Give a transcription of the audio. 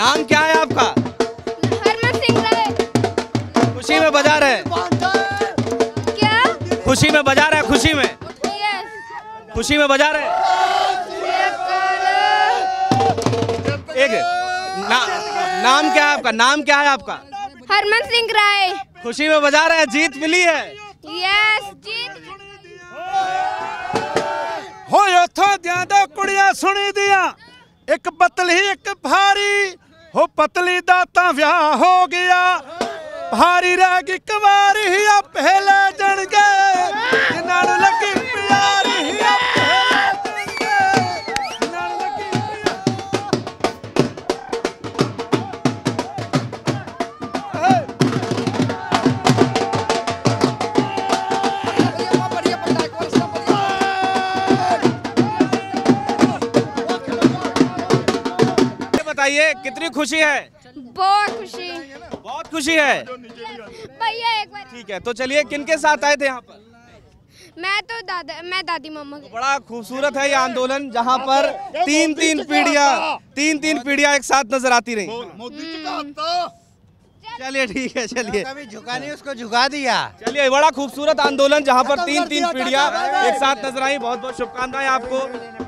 नाम क्या है आपका हरमन सिंह राय खुशी में बजा रहे हैं क्या खुशी में बजा रहे हैं खुशी में यस खुशी में बजा रहे हैं एक ना, नाम क्या है आपका नाम क्या है आपका हरमन सिंह राय खुशी में बजा रहे हैं जीत मिली है यस जीत ਹੋਏ ਉਥੋਂ ਦਿਆਂ ਕੁੜੀਆਂ ਸੁਣੀ ਦੀਆਂ ਇੱਕ ਪਤਲੀ ਇੱਕ ਭਾਰੀ ਹੋ ਪਤਲੀ ਦਾ ਤਾਂ ਵਿਆਹ ਹੋ ਗਿਆ। ਭਾਰੀ ਰਹਿ ਗਈ ਕੁਵਾਰੀ ਆਪੇ बताइए कितनी खुशी है? बहुत खुशी। बहुत खुशी है? भैया एक बार। ठीक है तो चलिए किन के साथ आए थे यहाँ पर? मैं तो दादा मैं दादी मम्मा के। बड़ा खूबसूरत है ये आंदोलन जहाँ पर तीन तीन पीढ़ियाँ तीन तीन पीढ़ियाँ एक साथ नज़र आती रही। चलिए ठीक है चलिए। कभी झुका नहीं उसको झुका दिया। चलिए बड़ा खूबसूरत आंदोलन जहाँ पर तीन तीन पीढ़ियाँ एक साथ नज़र आई। बहुत बहुत शुभकामनाएँ आपको।